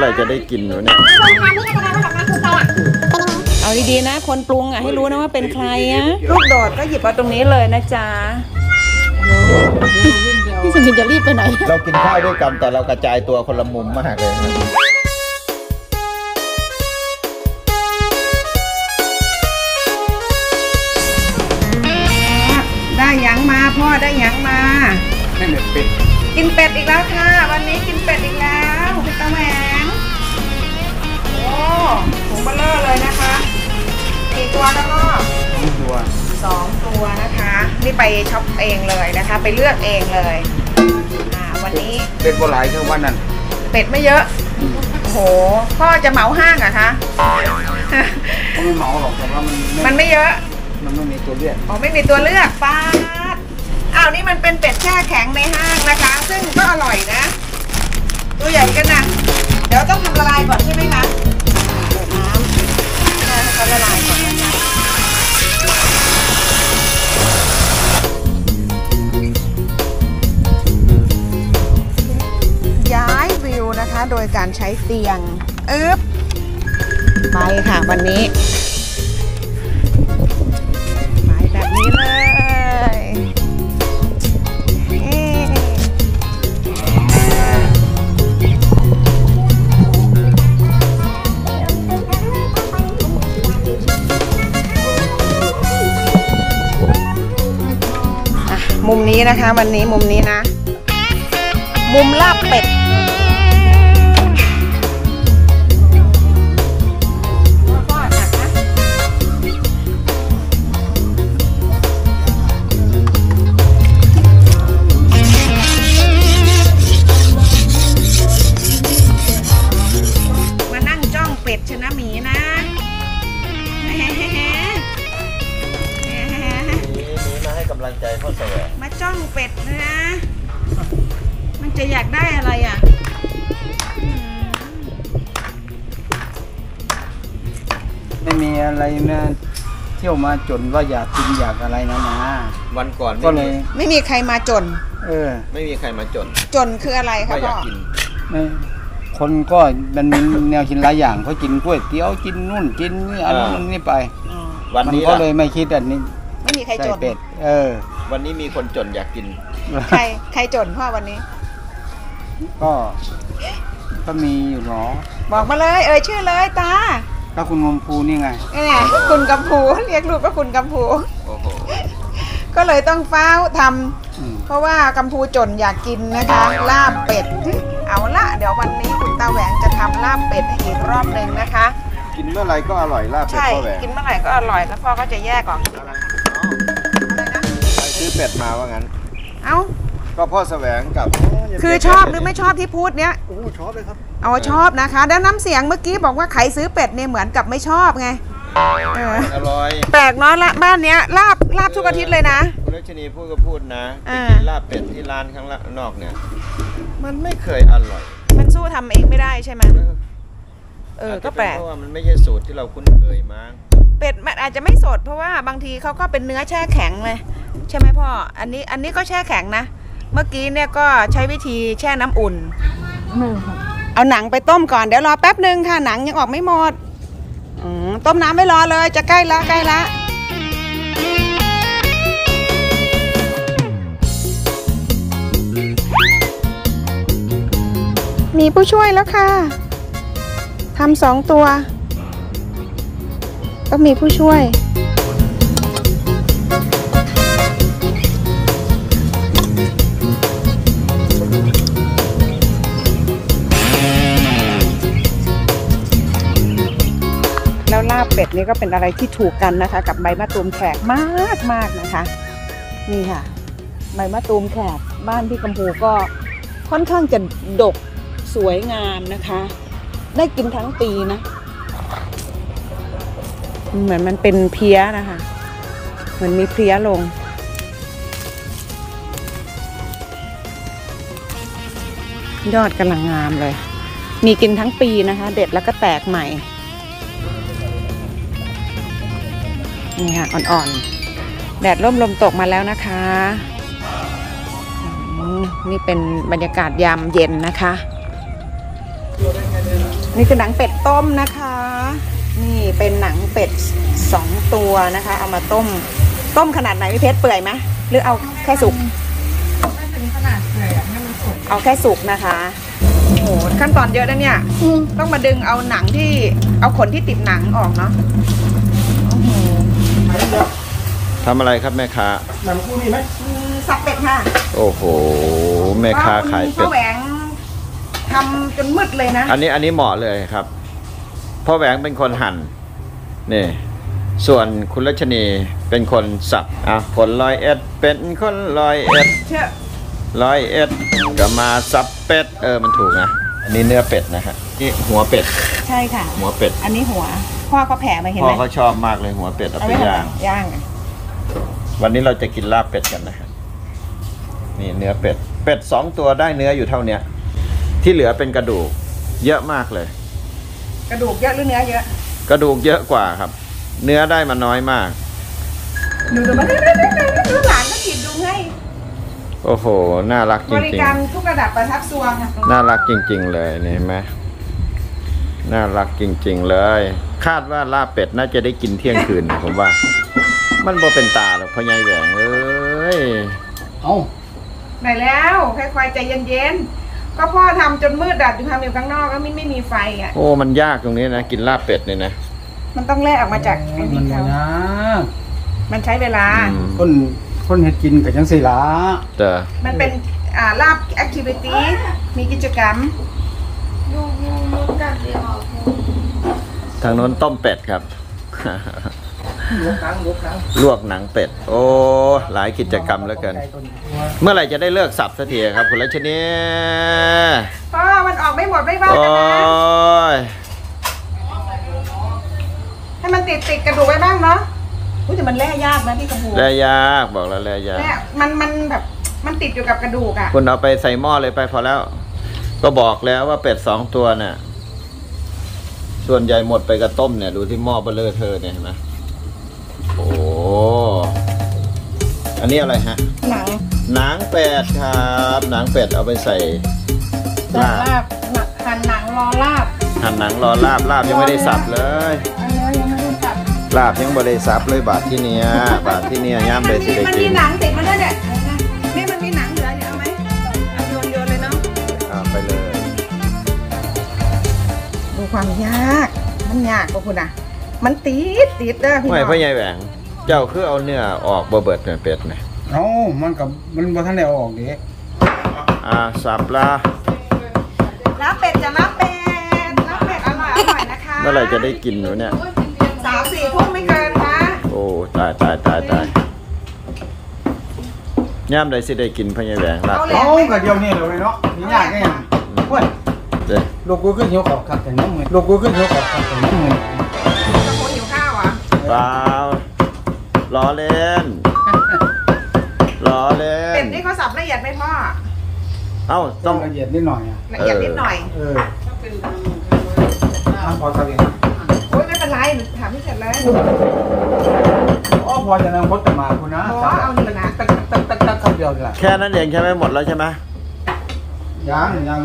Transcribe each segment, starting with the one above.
อไหร่จะได้กินวะเนี่ยเอาดีๆนะ คนปรุงอะให้รู้นะว่าเป็นใครอะลูกโดดก็หยิบเอาตรงนี้เลยนะจ๊ะพี่สุนินจะรีบไปไหน เรากินข้าวด้วยกันแต่เรากระจายตัวคนละมุมมากเลยนะได้หยังมาพ่อได้หยังมานี่เนี่ยเป็ดกินเป็ดอีกแล้วค่ะ วันนี้กินเป็ดอีก ถุงเบลเลอร์เลยนะคะกี่ตัวแล้วก็ตัวสองตัวนะคะ นี่ไปช็อปเองเลยนะคะ ไปเลือกเองเลยอ่าวันนี้เป็ดโบราณคือวันนั้นเป็ดไม่เยอะโอ้โหพ่อจะเหมาห้างเหรอะคะเขาไม่เหมาหรอกแต่ว่ามันมันไม่เยอะ มันไม่มีตัวเลือกอ๋อไม่มีตัวเลือกป้าดอ้าวนี่มันเป็นเป็ดแช่แข็งในห้างนะคะ ซึ่งก็อร่อยนะ ตัวใหญ่กันนะเดี๋ยวต้องทำละลายก่อนใช่ไหมคะ เตียงอึ๊บไปค่ะวันนี้ไปแบบนี้เลยอ๊ะอะมุมนี้นะคะ วันนี้มุมนี้นะ มุมลาบเป็ด อยากได้อะไรอะอืมไม่มีอะไรนะเที่ยวมาจนว่าอยากกินอยากอะไรนะนะวันก่อนก็เลยไม่มีใครมาจน เออไม่มีใครมาจนจนคืออะไรคะก็อยาพ่กอกิน ไม่คนก็มันมีแนวกินหลายอย่างเขากินกล้วยเตี๋ยวกินนู่นกินนี่อันนู้นนี่ไปอ๋อวันมันนี้ก็ล่ะเลยไม่คิดอันนี้ไม่มีใครใส่จน เป็ด เออ วันนี้มีคนจนอยากกิน ใครใครจนพ่อวันนี้ ก็ ก็มีอยู่หรอ บอกมาเลย เอ่ยชื่อเลยตาก็คุณงมพูนี่ไงเนี่ยคุณกำพูเรียกลูกว่าคุณกำพูโอ้โหก็เลยต้องเฝ้าทำอืมเพราะว่ากำพูจนอยากกินนะคะ ลาบเป็ด เอาละเดี๋ยววันนี้คุณตาแหวงจะทำลาบเป็ดให้อีกรอบหนึ่งนะคะ กินเมื่อไรก็อร่อยลาบเป็ดใช่ พ่อแหวงกินเมื่อไหร่ก็อร่อยแล้วพ่อก็จะแยกออกอะไรนะไปซื้อเป็ดมาว่างั้น เอ้า ก็พ่อแสวงกับคือชอบหรือไม่ชอบที่พูดเนี้ยโอ้ชอบเลยครับเอาชอบนะคะ แล้วน้ำเสียงเมื่อกี้บอกว่าใครซื้อเป็ดเนี่ยเหมือนกับไม่ชอบไงเอออร่อยแปลกเนาะละบ้านเนี้ยลาบลาบทุกอาทิตย์เลยนะคุณรัชนีพูดก็พูดนะไปอ่ากินลาบเป็ดที่ร้านข้างนอกเนี่ย มันไม่เคยอร่อย มันสู้ทำเองไม่ได้ใช่ไหมเออก็แปลกเพราะว่ามันไม่ใช่สูตรที่เราคุ้นเคยมั้งเป็ดมันอาจจะไม่สดเพราะว่าบางทีเขาก็เป็นเนื้อแช่แข็งเลย ใช่ไหมพ่ออันนี้อันนี้ก็แช่แข็งนะ เมื่อกี้เนี่ยก็ใช้วิธีแช่น้ำอุ่นเอาหนังไปต้มก่อนเดี๋ยวรอแป๊บหนึ่งค่ะหนังยังออกไม่หมดอืมต้มน้ำไม่รอเลยจะใกล้ละใกล้ละมีผู้ช่วยแล้วค่ะทำสองตัวก็มีผู้ช่วย เบ็ดนี่ก็เป็นอะไรที่ถูกกันนะคะ กับใบมะตูมแขกมากมากนะคะ นี่ค่ะ ใบมะตูมแขกบ้านพี่กำพูก็ค่อนข้างจะดกสวยงามนะคะ ได้กินทั้งปีนะ เหมือนมันเป็นเพี้ยนะคะ เหมือนมีเพี้ยลงยอดกำลังงามเลย มีกินทั้งปีนะคะ เด็ดแล้วก็แตกใหม่ นี่ค่ะอ่อนๆ แดดร่มลมตกมาแล้วนะคะอืมนี่เป็นบรรยากาศยามเย็นนะคะ นี่คือหนังเป็ดต้มนะคะ นี่เป็นหนังเป็ดสองตัวนะคะ เอามาต้ม ต้มขนาดไหนพี่เพชรเปื่อยไหมหรือเอาแค่สุกไม่ถึงขนาดเลยอะให้มันสุกเอาแค่สุกนะคะโอ้โหขั้นตอนเยอะนะเนี่ยต้องมาดึงเอาหนังที่เอาขนที่ติดหนังออกเนาะโอ้โห ทำอะไรครับแม่ค้าอืมสับเป็ดค่ะโอ้โหแม่ค้าขายพ่เป็อดแหวงทำจนมืดเลยนะอันนี้อันนี้เหมาะเลยครับพ่อแหวงเป็นคนหั่นนี่ส่วนคุณรัชนีเป็นคนสับอะคนร้อยเอ็ดเป็นคนร้อยเอ็ดเชื่อร้อยเอ็ดก็มาสับเป็ดเออมันถูกนะอันนี้เนื้อเป็ดนะฮะนี่หัวเป็ด ใช่ค่ะ หัวเป็ด อันนี้หัว พ่อเขาแผ่มาเห็นพ่ไหอมเขาชอบมากเลยหัวเป็ดเอาเอาไปไว้ทำย่างไมย่างอะวันนี้เราจะกินลาบเป็ดกันนะฮะนี่เนื้อเป็ด เป็ดสองตัวได้เนื้ออยู่เท่าเนี้ย ที่เหลือเป็นกระดูก เยอะมากเลย กระดูกเยอะหรือเนื้อเยอะกระดูกเยอะกว่าครับ เนื้อได้มาน้อยมากดูดูมาดูดูหลานก็กินดูให้โอ้โห น่ารักจบริริงการทุกระดับประทับทรวงค่ะๆ น่ารักจริง ๆ เลยนี่เห็นไหม น่ารักจริง ๆ เลย คาดว่าลาบเป็ดน่าจะได้กินเที่ยงคืนผมว่า มันบ่เป็นตาหรอกพ่อใหญ่แหวงเอ้ยเอ้าไหนแล้วค่อยๆใจเย็นๆก็พ่อทำจนมืดดับอยู่ทำอยู่ข้างนอกก็ไม่ไม่มีไฟอะ โอ้มันยากตรงนี้นะกินลาบเป็ดเนี่ยนะมันต้องแลกออกมาจากไอ้มันี่นเขานะมันใช้เวลา อืมคนคนเฮ็ดกินกับจังสี่ล่ะแต่มันเป็นอ่าลาบแอคทิวิตี้มีกิจกรรม ยูยูยูกัดเดียว ทางโน้นต้มเป็ดครับลวกหนังเป็ด โอ้ หลายกิจกรรมแล้วกัน เมื่อไหร่จะได้เลิกสับสักทีครับ คุณรัชนีพ่อมันออกไม่หมดไม่ว่าโอ้กันนะ ยให้มันติดติดกระดูกไว้บ้างเนาะอุ้ยแต่มันแล่ยากนะพี่กระพูแลยากบอกแล้วแลยากแล่มันมันแบบมันติดอยู่กับกระดูกอะ คุณเอาไปใส่หม้อเลยไปพอแล้ว ก็บอกแล้วว่าเป็ดสองตัวเนี่ย ส่วนใหญ่หมดไปกับต้มเนี่ย ดูที่หม้อเบลเลอร์เธอเนี่ยเห็นไหมโอ้อันนี้อะไรฮะ หนังหนังเป็ดครับหนังเป็ดเอาไปใส่ลาบลาบหนักหั่นหนังรอลาบหั่นหนังรอลาบลาบยังไม่ได้สับเลย อันนี้ยังไม่ได้จับลาบยังไม่ได้สับเลยบาทที่เนี้ยบาทที่เนี้ยย่ามเลยสิได้มันกิมีน หนังติดมาด้วยเนี่ย ความยาก มันยากกว่าคุณอะมันติดติดเด้อพี่น้ไม่องพ่อใหญ่แหวงเจ้าคือเอาเนื้อออกบ่เบิดเนี่ยเป็ดเนี่ยเอ้ามันกับมันบ่ทันได้เอาออกเด้อ่าสับละน้ำเป็ดจะน้ำเป็ดน้ำเป็ดอร่อยอร่อยนะคะเมื่อไหร่จะได้กินหนูเนี่ย สามสี่ทุ่มไม่เกินนะโอ้ตายตายตายตายย่ามใดสิได้กินพ่อใหญ่แหวงลาบเป็ดเอ้าก็เดี๋ยวนี้เลยเนาะนี่ยากแค่ยังโอ้ยเด้อ ลูกกูขึ้นหิวข้าวครับแต่น้ำมือลูกกูขึ้นหิวข้าวครับแต่น้ำมือตะโกนหิวข้าวอะเปล่าล้อเล่นล้อเล่เป็ดนนี่เขาสับละเอียดไหมพ่อเอ้าต้ต้อองงละเอียดนิดหน่อยอะละเอียดนิดหน่อยเออทำพอสักเองโอ้ยไม่เป็นไรหนูถามพี่เสร็จเลยอ๋อพอจะนั่งพดแต่มาคุณนะเพราะว่าเอานี่นะตักตักตักตักคำเดียวนี่แหละแค่นั้นเองใช่ไหมหมดแล้วใช่ไหม ยังยัง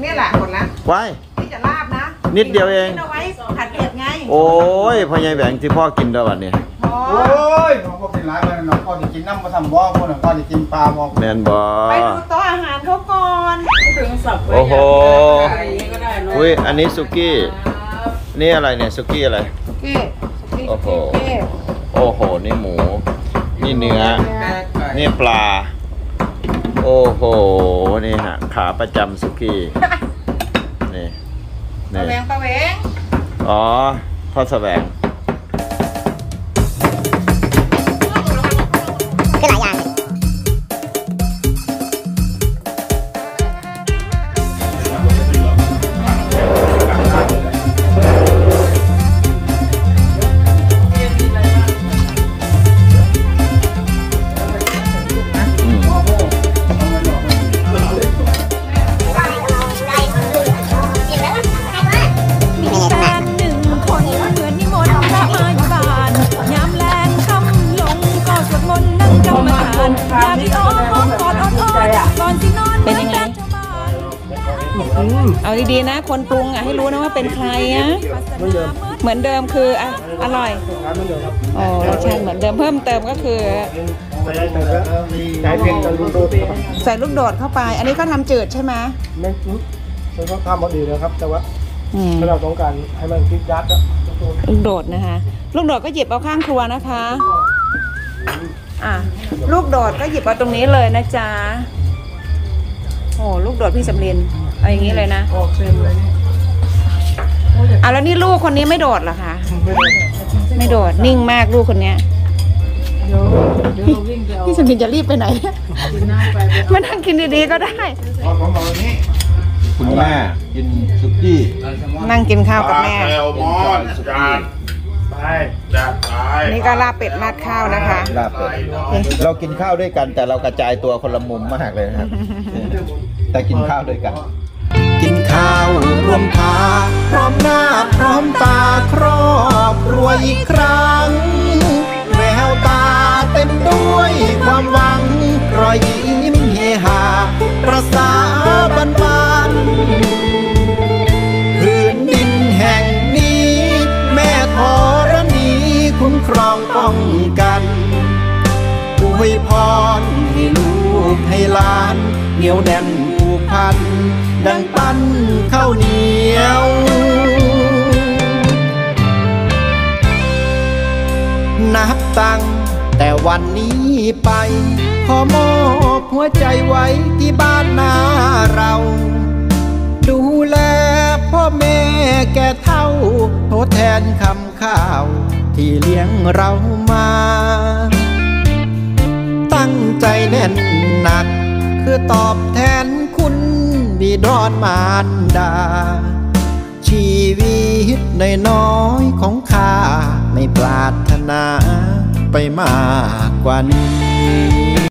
เนี่ยแหละหมดแล้วไว้นี่จะลาบนะนิดเดียวเองเอาไว้ผัดเผ็ดไงโอ้ยพ่อใหญ่แหวงที่พ่อกินด้วยวันนี้พ่อโอ้ยพ่อก็กินร้ายไปน้องพ่อจะกินน้ำมาทำบ่อพ่อหน่อยพ่อจะกินปลาบ่แมนบอไปดูโต๊ะอาหารเขาก่อนถึงสับโอ้โหก็ได้เนาะอุ้ยอันนี้สุกี้นี่อะไรเนี่ยสุกี้อะไรพี่โอ้โหพี่โอ้โหนี่หมู นี่เนื้อ นี่ปลา โอ้โห นี่ฮะขาประจำสุกี้นี่ปลานี่แหวงปลาแหวงอ๋อพ่อแสวง เอาดีๆนะ คนปรุงอะให้รู้นะว่าเป็นใครอะเหมือนเดิมคืออะอร่อยอ๋อรสชาติเหมือนเดิมเพิ่มเติมก็คือใช้เพียงจะรู้ตัวใส่ลูกโดดเข้าไป อันนี้เขาทำจืดใช่ไหมไม่มันก็ทำมาดีแล้วครับ แต่ว่าอืมถ้าเราต้องการให้มันคิดยัดอะลูกโดดนะคะ ลูกโดดก็หยิบเอาข้างครัวนะคะอะลูกโดดก็หยิบเอาตรงนี้เลยนะจ๊ะโอ้ลูกโดดพี่สำลิน เอาอย่างนี้เลยนะออกเต็มเลยนี่อะแล้วนี่ลูกคนนี้ไม่โดดเหรอคะไม่ได้ไม่โดดนิ่งมากลูกคนเนี้ยเดี๋ยวเดี๋ยวเราวิ่งไปเอาพี่สำลินจะรีบไปไหน กินน้ำไปไปมานั่งกินดีๆก็ได้คุณแม่กินสุกี้นั่งกินข้าวกับแม่ แซลมอนจานไปจัดไปนี่ก็ลาบเป็ดราดข้าวนะคะ ลาบเป็ดเรากินข้าวด้วยกันแต่เรากระจายตัวคนละมุมมากเลยนะครับ แต่กินข้าวด้วยกัน กินข้าวรวมพาพร้อมหน้าพร้อมตาครอบครัวอีกครั้งแววตาเต็มด้วยความหวัง รอยยิ้มเฮฮาประสาบันบานพื้นดินแห่งนี้ แม่ธรณีคุ้มครองป้องกันอวยพรให้ลูกให้หลาน เหนียวแน่นผูกพัน ดังปั้นข้าวเหนียวนับตั้งแต่วันนี้ไป ขอมอบหัวใจไว้ที่บ้านนาเรา ดูแลพ่อแม่แก่เท่าทดแทนคำข้าว ที่เลี้ยงเรามา ตั้งใจแน่นหนัก คือตอบแทน ดอนมารดา ชีวิตในน้อยของข้า ไม่ปรารถนาไปมากกว่านี้